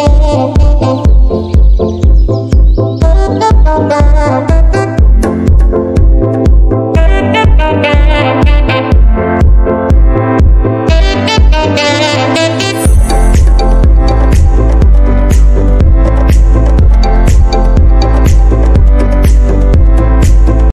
Oh.